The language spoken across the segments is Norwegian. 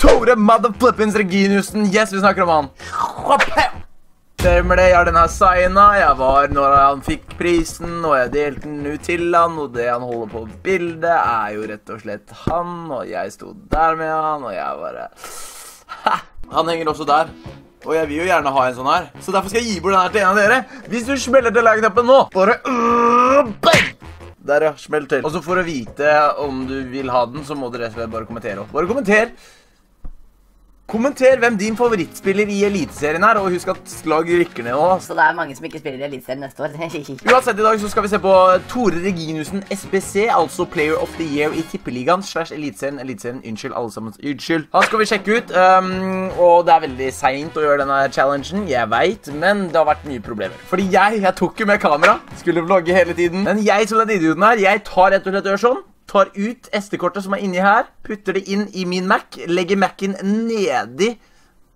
Tore motherflippins Reginiussen. Yes, vi snakker om han. Stemmer det, jeg har den her signa. Jeg var når han fikk prisen, og jeg delte den ut til han, og det han holder på bildet, er jo rett og slett han, og jeg sto der med han, og jeg bare ha. Han henger også der. Og jeg vil jo gjerne ha en sånn her, så derfor skal jeg gi bort den her til en av dere. Hvis du smeller til like-knappen nå, bare øh, bang! Der, ja. Smell til. Og så for å vite om du vil ha den, så må du rett og slett bare kommentere. Bare kommenter. Kommenter hvem din favorittspiller i Eliteserien er, og husk at slag rykker ned nå. Så det er mange som ikke spiller i Eliteserien neste år. Uansett, i dag så skal vi se på Tore Reginussen SBC, altså Player of the Year i Tippeligaen slash Eliteserien. Eliteserien, unnskyld, alle sammen. Unnskyld. Han skal vi sjekke ut, um, og det er veldig seint å gjøre denne challengen, jeg veit, men det har vært mye problemer. Fordi jeg, jeg tok jo med kamera, skulle vlogge hele tiden, men jeg som den idioten her, jeg tar rett og slett og gjør sånn tar ut SD-kortet som er inni her, putter det inn i min Mac, legger Mac-en nedi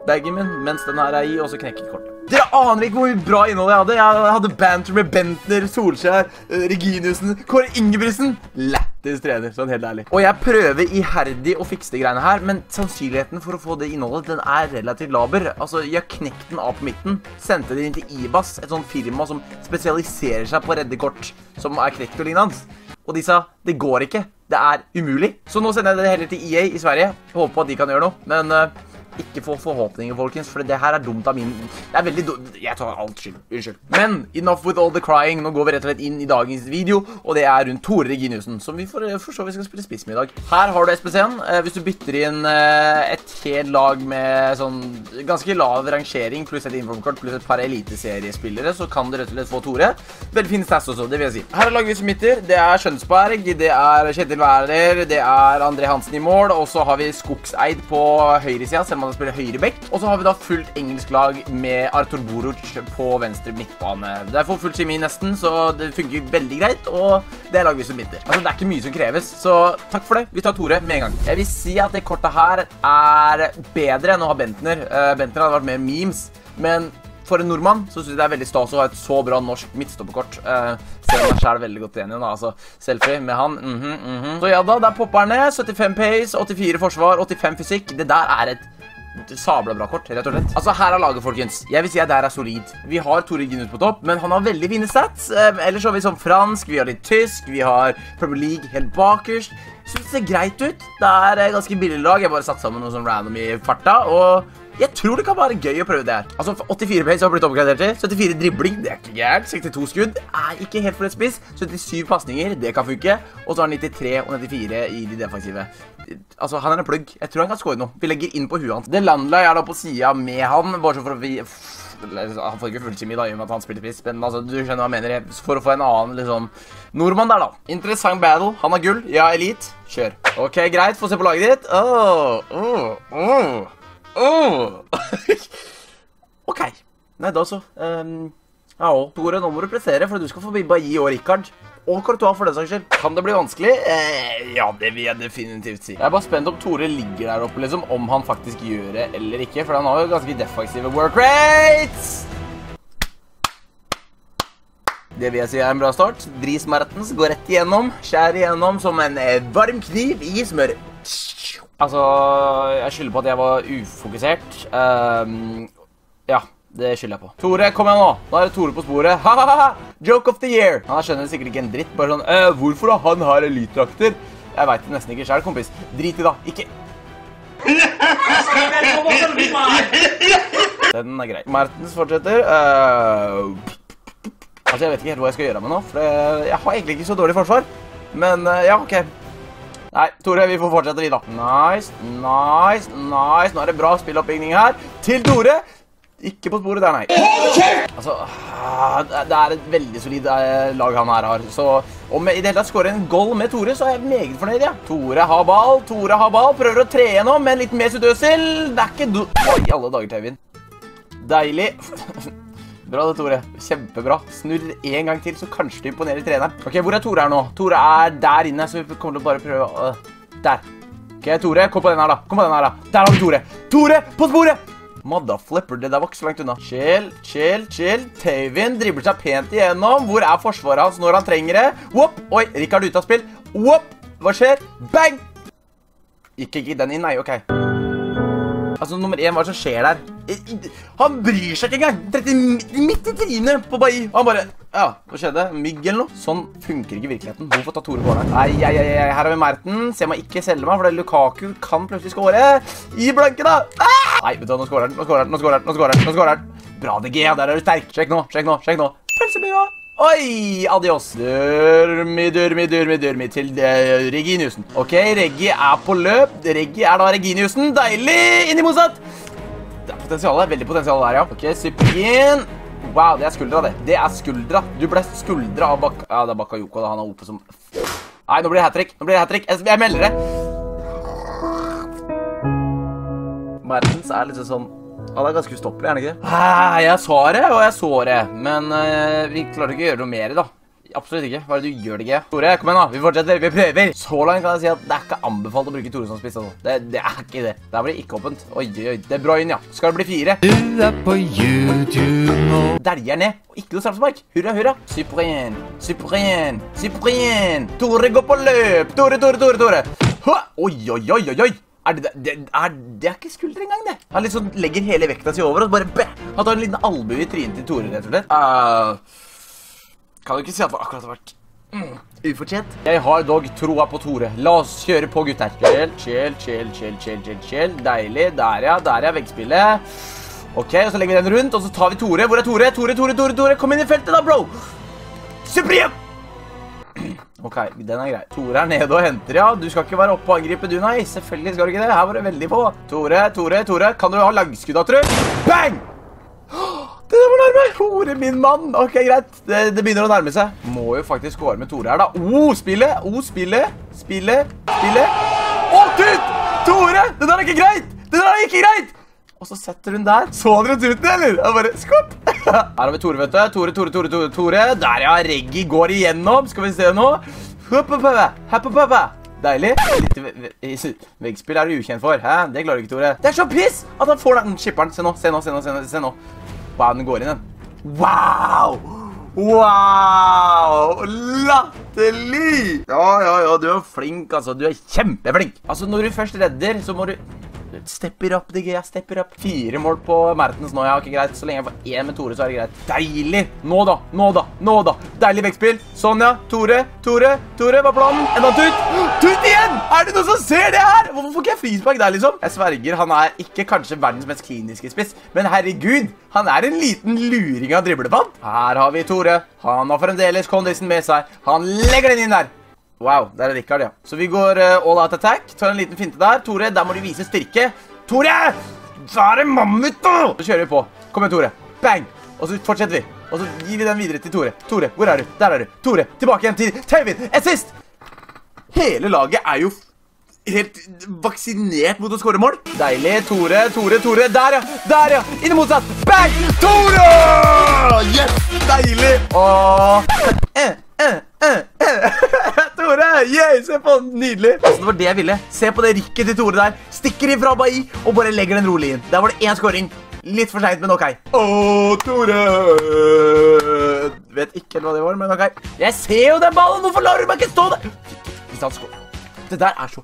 bagen min mens den her er i, og så knekker kortet. Dere aner ikke hvor bra innhold jeg hadde. Jeg hadde banter med Bentner, Solskjær, Reginiussen, Kåre Ingebrigtsen. Lættis trener, sånn helt ærlig. Og jeg prøver iherdig å fikse de greiene her, men sannsynligheten for å få det innholdet, den er relativt laber. Altså, jeg knekte den av på midten, sendte den inn til Ibas, et sånt firma som spesialiserer seg på reddekort, som er knekt og lignende. Og de sa det går ikke. Det er umulig. Så nå sender jeg det heller til EA i Sverige. Håper på at de kan gjøre noe. Men uh, ikke få forhåpninger, folkens, for det her er dumt av min Det er veldig dumt Jeg tar alt skyld. Unnskyld. Men enough with all the crying. Nå går vi rett og slett inn i dagens video, og det er rundt Tore Reginiussen, som vi for, for så vidt skal spille spiss med i dag. Her har du SPC-en. Eh, hvis du bytter inn eh, et helt lag med sånn ganske lav rangering, pluss et informkort, pluss et par eliteseriespillere, så kan du rett og slett få Tore. Veldig fin stats også, det vil jeg si. Her er laget vi som midter. Det er Skjønsberg, det er Kjetil Wæler, det er André Hansen i mål, og så har vi Skogseid på høyresida, han høyre høyreback. Og så har vi da fullt engelsk lag med Arthur Boruc på venstre midtbane. Det er for fullt kjemi nesten, så det funker veldig greit, og det er laget vi som binder. Altså, det er ikke mye som kreves, så takk for det. Vi tar Tore med en gang. Jeg vil si at det kortet her er bedre enn å ha Bentner. Uh, Bentner hadde vært mer memes, men for en nordmann så synes jeg det er veldig stas å ha et så bra norsk midtstopperkort. Uh, selv om jeg er veldig godt enig, da. Altså, selfie med han. Mm -hmm, mm -hmm. Så ja da, der popper han ned. 75 pace, 84 forsvar, 85 fysikk. Det der er et sabla bra kort, rett og slett. Altså, her er laget, folkens. Jeg vil si at der er solid. Vi har Tore Ginus på topp, men han har veldig fine stats. Eh, ellers har vi sånn fransk, vi har litt tysk, vi har Premier League helt bakerst. Synes det ser greit ut. Det er eh, ganske billig lag. Jeg bare satt sammen noe sånn random i farta, og jeg tror det kan være gøy å prøve det her. Altså, 84 pace har blitt oppgradert til. 74 dribling, det er ikke gærent. 62 skudd er ikke helt for et spiss. 77 pasninger, det kan funke. Og så har han 93 og 94 i de defensive. Altså, han er en plugg. Jeg tror han kan score noe. Vi legger inn på huet hans. Det Landla er da på sida med han, bare så for å vi han får ikke fullkjemi da, i og med at han spiller spiss, men altså, du skjønner hva jeg mener. For å få en annen liksom nordmann der, da. Interessant battle. Han har gull. Ja, elite. Kjør. Ok, greit. Få se på laget ditt. Oh, oh, oh. Oh. OK. Nei, da så. Um, ja, Tore, nå må du prestere, for du skal få Bailly og Rikard. Og Courtois, for den saks skyld. Kan det bli vanskelig? Eh, ja, det vil jeg definitivt si. Jeg er bare spent om Tore ligger der oppe, liksom, om han faktisk gjør det eller ikke. For han har jo ganske defensive work rates. Det vil jeg si er en bra start. Dries Mertens går rett igjennom. Skjærer igjennom som en eh, varm kniv i smør. Altså, jeg skylder på at jeg var ufokusert. Um, ja, det skylder jeg på. Tore, kom igjen nå. Nå er det Tore på sporet. Ha-ha-ha! Joke of the year. Han skjønner sikkert ikke en dritt. Bare sånn, øh, hvorfor har han her elitdrakter? Jeg vet det nesten ikke selv, kompis. Drit i da. Ikke... Den er grei. Mertens fortsetter. Uh, altså, jeg vet ikke helt hva jeg skal gjøre med nå, for jeg har egentlig ikke så dårlig forsvar. Men uh, ja, ok. Nei, Tore, vi får fortsette, vi, da. Nice, nice, nice. Nå er det bra spilloppbygging her. Til Tore. Ikke på sporet der, nei. Altså, ah, det er et veldig solid eh, lag han her har. Så om jeg i det hele tatt skårer en goal med Tore, så er jeg meget fornøyd, ja. Tore har ball, Tore har ball. Prøver å tre gjennom med litt mer sudøsel. Det er ikke du... Oi, alle dager, Tøyvind. Deilig. Bra det, Tore. Kjempebra. Snurr en gang til, så kanskje du imponerer treneren. Ok, Hvor er Tore her nå? Tore er der inne, så vi kommer til å bare prøve å Der. Ok, Tore, kom på den her, da. Kom på den her, da. Der har vi Tore. Tore, på sporet! Motherflipper, det der var ikke så langt unna. Chill, chill, chill. Tavin dribler seg pent igjennom. Hvor er forsvaret hans når han trenger det? Whoop! Oi, Rikard ute av spill. Whoop! Hva skjer? Bang! Gikk ikke den inn, nei, ok. Altså, nummer én, hva som skjer der? Han bryr seg ikke engang! 30 midt i trynet på Bailly. Han bare Ja, hva skjedde? Mygg eller noe? Sånn funker ikke virkeligheten. Hvorfor tar Tore Gårdheim? Nei, ei, ei, ei, her har vi Merten. Se meg ikke selge meg, for det Lukaku kan plutselig skåre. I blanke, da! Ah! Nei, vet du hva. Nå skårer han. Nå skårer han. Nå skårer han. Nå skårer han. Bra, DG. Der er du sterk. Sjekk nå. Sjekk nå. Sjekk nå. Pølsebua. Oi, adios. Durmi, durmi, durmi, durmi til uh, Reginiussen. Ok, Reggie er på løp. Reggie er da Reginiussen. Deilig! Inn i motsatt. Det er potensial. Veldig potensial der, ja. Ok, Cyprien. Wow, det er skuldra, det. Det er skuldra. Du ble skuldra av Bak... Ja, det er Bakayoko. da. Han er oppe som Nei, nå blir det hat trick. Nå blir det hat trick. Jeg, melder det. Mertens er litt sånn Han er ganske ustoppelig, er det ikke det? Ah, jeg sa det, og jeg så det. Men eh, vi klarer ikke å gjøre noe mer, da. Absolutt ikke. Hva er det du gjør, det ikke? Tore, kom igjen, da. Vi fortsetter. Vi prøver. Så langt kan jeg si at det er ikke anbefalt å bruke Tore som spiss. Altså. Det, det er ikke det. Der blir det ikke åpent. Oi, oi, oi. bra Bruyne, ja. Skal det bli fire? Du er på YouTube nå. Dæljer ned, og ikke noe straffespark. Hurra, hurra. Cyprien, Cyprien, Cyprien. Tore går på løp. Tore, Tore, Tore, Tore. Hå! Oi, oi, oi, oi, oi. Er det, det, er, det er ikke skulder engang, det. Han liksom legger hele vekta si over og bare bæ! Han tar en liten albue i trynet til Tore, rett og slett. Uh, kan du ikke si at det akkurat har vært mm, ufortjent? Jeg har dog troa på Tore. La oss kjøre på, gutter. Chill, chill, chill, chill, chill, chill, chill. Deilig. Der, ja. Der, ja. Veggspillet. Ok, og så legger vi den rundt, og så tar vi Tore. Hvor er Tore? Tore, Tore, Tore, Tore. Kom inn i feltet, da, bro! Supreme! Ok, den er grei. Tore er nede og henter, ja. Du skal ikke være oppe og angripe, du, nei. Selvfølgelig skal du ikke det. Her var det veldig på. Tore, Tore, Tore. Kan du ha langskudd, da, du? Bang! Det var nærme! Tore, min mann. Ok, greit. Det, begynner å nærme seg. Må jo faktisk gå med Tore her, da. Oh, spillet! Oh, spillet! Spillet! Spillet! Å, tut! Tore! Det der er ikke greit! Det der er ikke greit! Og så setter hun der. Så dere tuten, eller? Og bare, skopp! Her har vi Tore, vet du. Tore, Tore, Tore, Tore, Tore. Der, ja. Reggi går igjennom. Skal vi se nå. Deilig. Litt ve- ve- veggspill er du ukjent for. Hæ? Det klarer du ikke, Tore. Det er så piss at han får den skipperen. Se nå, se nå. Se nå, se nå. Wow, den går inn, den. Wow! Wow! Latterlig! Ja, ja, ja, du er flink, altså. Du er kjempeflink. Altså, når du først redder, så må du Stepper opp, DG. Jeg stepper opp. Fire mål på Mertens nå, ja. Ok, greit. Så lenge jeg får én med Tore, så er det greit. Deilig! Nå, da. Nå, da. Nå, da. Deilig vektspill. Sånn, ja. Tore, Tore, Tore. Hva er planen? Enda tutt! tut. Tut igjen! Er det noen som ser det her? Hvorfor får ikke jeg frispark der, liksom? Jeg sverger, han er ikke kanskje verdens mest kliniske spiss, men herregud, han er en liten luring av driblepann. Her har vi Tore. Han har fremdeles kondisen med seg. Han legger den inn der. Wow, der er Rikard, ja. Så vi går uh, all out attack. Tar en liten finte der. Tore, der må du vise styrke. Tore! Så er det mammut, da! Så kjører vi på. Kom igjen, Tore. Bang! Og så fortsetter vi. Og så gir vi den videre til Tore. Tore, hvor er du? Der er du. Tore, tilbake igjen til Tevin. Assist! Hele laget er jo helt vaksinert mot å skåre mål. Deilig. Tore, Tore, Tore. Der, ja. Der, ja. Inn i motsatt. Bang! Tore! Yes! Deilig. Og eh, eh. Tore! Yeah, se på den. Nydelig. Altså, det var det jeg ville. Se på det rikket til Tore der. Stikker ifra Bailly og bare legger den rolig inn. Der var det én scoring. Litt for seint, men OK. Å, Tore! Vet ikke hva det var, men OK. Jeg ser jo den ballen! Hvorfor lar du meg ikke stå der? Hvis han skår Det der er så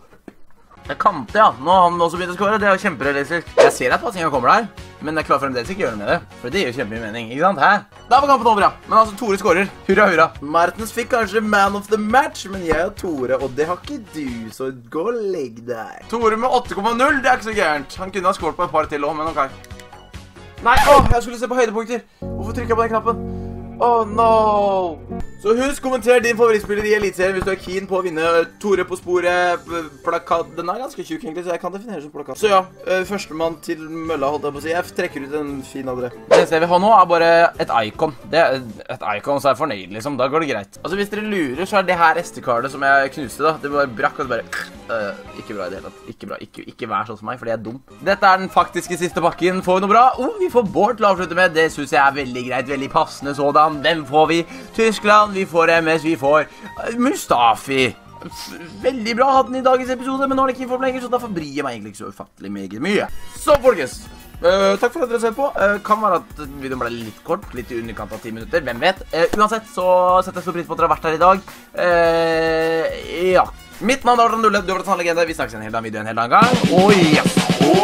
Det er Kante, ja. Nå har han også begynt å skåre. Det er jo kjemperealistisk. Jeg ser at passinga kommer der, men jeg klarer fremdeles ikke å gjøre noe med det. For det gir jo kjempemye mening. ikke sant? Hæ? Da var kampen over, ja. Men altså, Tore skårer. Hurra, hurra. Martens fikk kanskje man of the match, men jeg og Tore, og det har ikke du, så gå og legg deg. Tore med 8,0, det er ikke så gærent. Han kunne ha skåret på et par til òg, men OK. Nei, åh, jeg skulle se på høydepunkter. Hvorfor trykker jeg på den knappen? Oh no! Så husk, kommenter din favorittspiller i Eliteserien hvis du er keen på å vinne Tore på sporet-plakat. Den er ganske tjukk, egentlig, så jeg kan definere som plakat. Så ja, eh, førstemann til mølla, holdt jeg på å si. Jeg trekker ut en fin av dere. Det eneste jeg vil ha nå, er bare et icon. Det er et icon, så er jeg fornøyd, liksom. Da går det greit. Altså, hvis dere lurer, så er det her SD-kartet som jeg knuste, da. Det bare brakk, og det bare øh, Ikke bra i det hele tatt. Ikke bra. Ikke, ikke vær sånn som meg, fordi jeg er dum. Dette er den faktiske siste pakken. Får vi noe bra? Oh, vi får Bård til å avslutte med. Det syns jeg er veldig greit. Veldig passende sådan. Hvem får vi? Tyskland. Vi får MS. Vi får Mustafi. Veldig bra å ha den i dagens episode, men nå er det ikke inform lenger, så da bryr jeg meg egentlig ikke så ufattelig meget mye. Så, folkens. Uh, takk for at dere sett på. Uh, kan være at videoen ble litt kort, litt i underkant av ti minutter. Hvem vet? Uh, uansett så setter jeg stor pris på at dere har vært her i dag. Ja. Mitt navn er Arne Nulle. Du har vært en sann legende. Vi snakkes i en hel annen video en hel annen gang. Og yes. Og